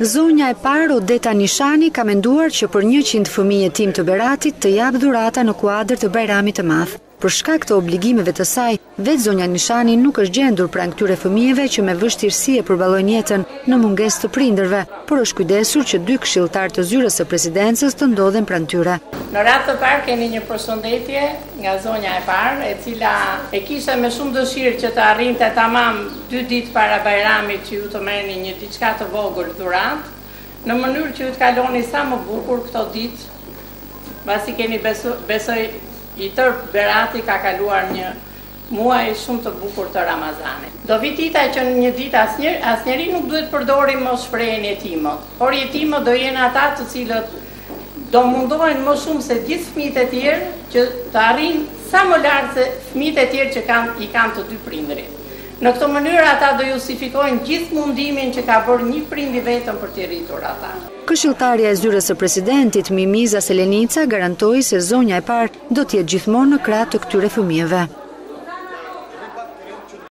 Zonja e parë Odeta Nishani ka menduar që për 100 fëmijë jetim të Beratit të japë dhurata në kuadër të Bajramit të Madh. Për shkak të obligimeve të saj, vetë zonja Nishani nuk është gjendur pranë këtyre fëmijëve që me vështirësi e përballojnë jetën në mungesë të prindërve, por është kujdesur që dy këshilltarë të zyrës së presidencës të ndodhen pranë tyre. Në radhë të parë kemi një përshëndetje nga zonja e parë, e cila e kishte me shumë dëshirë që të arrinte tamam dy ditë para Bajramit që ju të merrni një diçka të vogël dhuratë, në mënyrë që ju të kaloni sa më bukur këto ditë, pasi keni besoj i tërë Berati ka kaluar një Muaj shumë të bukur të Ramazanit. Do vijë dita që një ditë asnjë, asnjeri nuk duhet të përdorë më shprehjen jetimët, por jetimët do jenë ata të cilët do mundohen më shumë se gjithë fëmijët e tjerë që të arrijnë sa më lart se fëmijët e tjerë që kanë i kanë të dy prindërit. Në këtë mënyrë ata do justifikojnë gjithë mundimin që ka bërë një prind i vetëm për t'i rritur ata. Këshilltarja e Zyrës së Presidentit, Mimoza Selenica garantoi se zonja e parë Do të jetë gjithmonë në krah të këtyre fëmijëve.